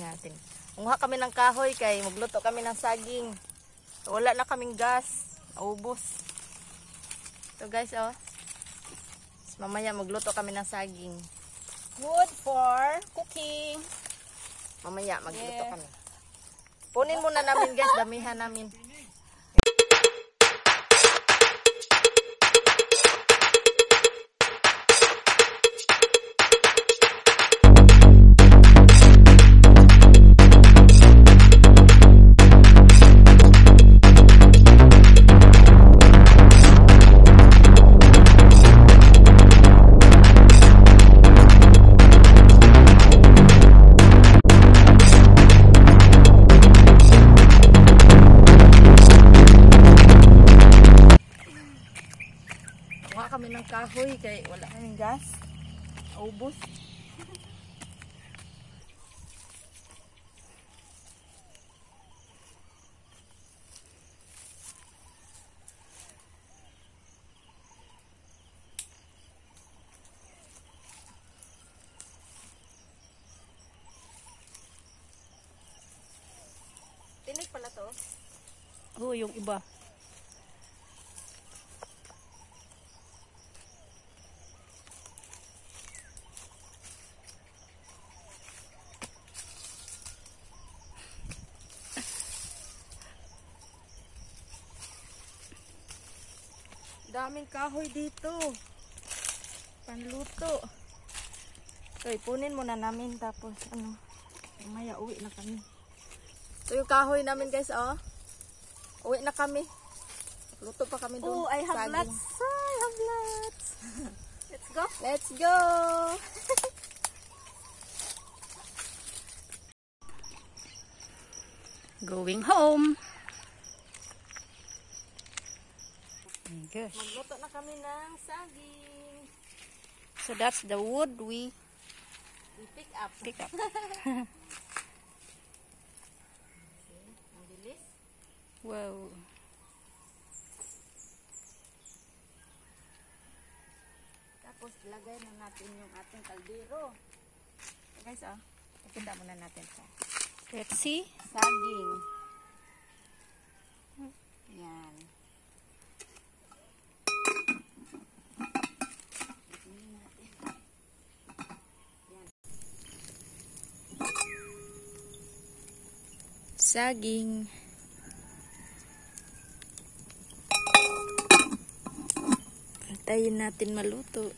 Yan, tin. Umuha kami ng kahoy kay magluto kami ng saging. So, wala na kaming gas. Naubos. So guys, oh. Tapos mamaya magluto kami ng saging. Wood for cooking. Mamaya magluto Yeah. kami. Punin muna namin guys, damihan namin. Kami ng kahoy kay wala kaming gas. Naubos. Tinig pala to. Oh, yung iba. Daming kahoy dito. Panluto. So, ipunin muna namin tapos ano, mamaya uwi na kami. So, yung kahoy namin guys, oh. Uwi na kami. Luto pa kami doon. Oh, I have Saging. lots. I have lots. Let's go. Let's go! Going home. Gosh. Magluto na kami ng saging. So that's the wood we We pick up. pick up. Wow. Tapos, lagay na natin yung ating kaldero. So, guys, oh. Ipinda muna natin sa Let's see. saging. Saging. Antayin natin maluto.